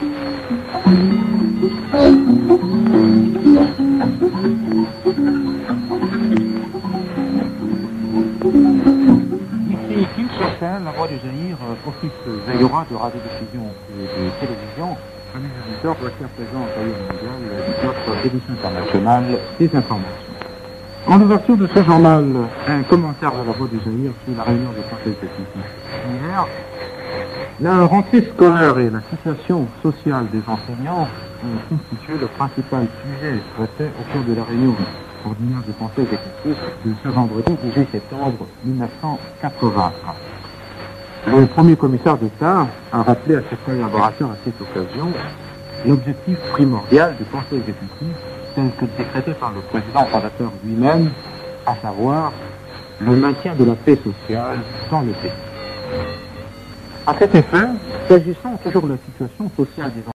Ici, prochain, la voix du Zaïre, euh, office veillera de radiodiffusion et de télévision. Un éditeur doit être présent au Tailleur mondial de notre édition internationale des informations. En ouverture de ce journal, un commentaire de la voix du Zaïre sur la réunion des conseils techniques. Hier, la rentrée scolaire et la situation sociale des enseignants ont constitué le principal sujet traité au cours de la réunion ordinaire du Conseil exécutif de ce vendredi 18 septembre 1980. Le premier commissaire d'État a rappelé à cette collaboration à cette occasion l'objectif primordial du Conseil exécutif tel que décrété par le président fondateur lui-même, à savoir le maintien de la paix sociale dans le pays. À effet, s'agissant toujours de la situation sociale des